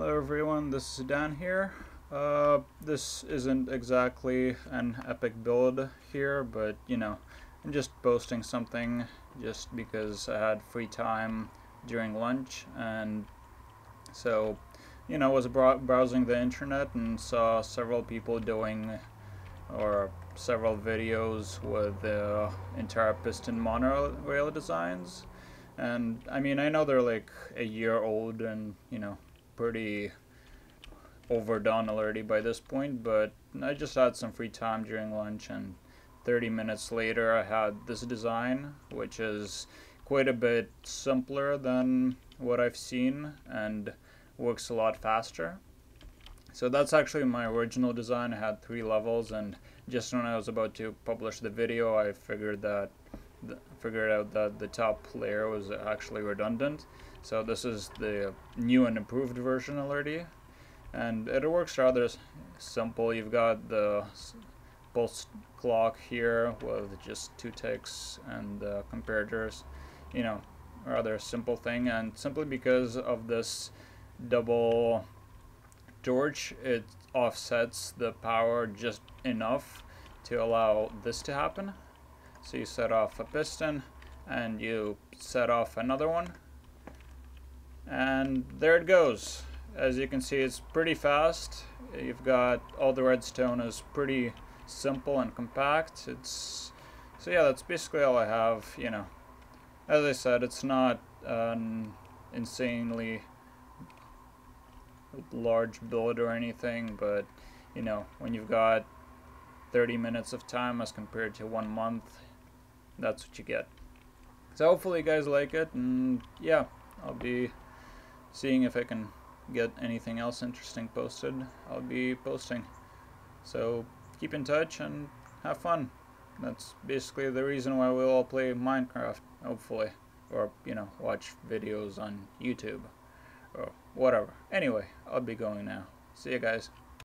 Hello everyone, this is Dan here. Uh, this isn't exactly an epic build here, but you know, I'm just posting something just because I had free time during lunch and so, you know, I was browsing the internet and saw several people doing or several videos with the entire piston monorail designs and I mean I know they're like a year old and you know pretty overdone already by this point, but I just had some free time during lunch and 30 minutes later I had this design, which is quite a bit simpler than what I've seen and works a lot faster. So that's actually my original design. I had three levels and just when I was about to publish the video I figured that figured out that the top layer was actually redundant so this is the new and improved version already. And it works rather simple. You've got the pulse clock here with just two ticks and the comparators. You know, rather simple thing. And simply because of this double torch, it offsets the power just enough to allow this to happen. So you set off a piston and you set off another one. And there it goes. As you can see it's pretty fast. You've got all the redstone is pretty simple and compact. It's so yeah that's basically all I have you know. As I said it's not an insanely large build or anything but you know when you've got 30 minutes of time as compared to one month that's what you get so hopefully you guys like it and yeah I'll be seeing if I can get anything else interesting posted, I'll be posting. So keep in touch and have fun. That's basically the reason why we'll all play Minecraft, hopefully. Or, you know, watch videos on YouTube. Or whatever. Anyway, I'll be going now. See you guys.